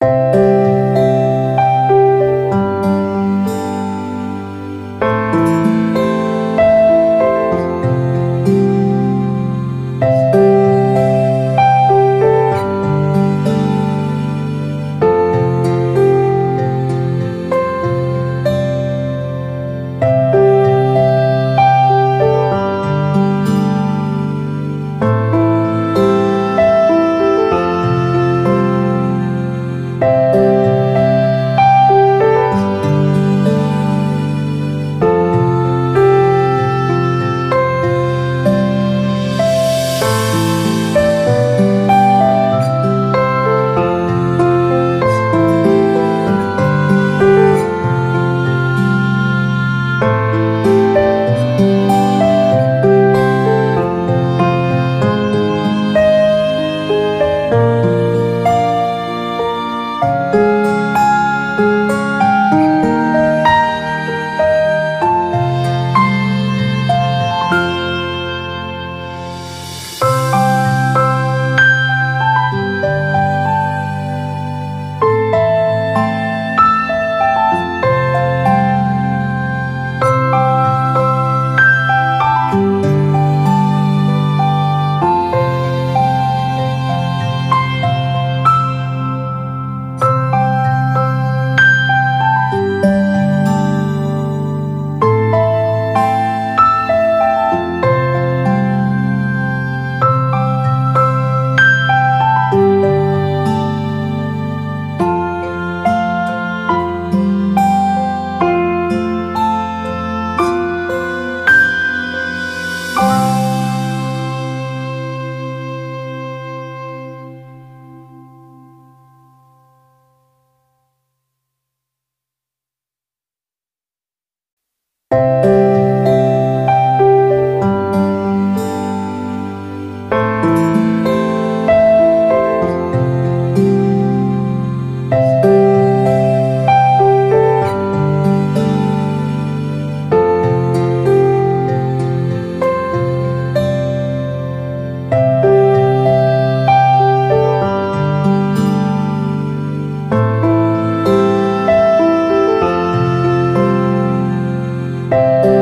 you Música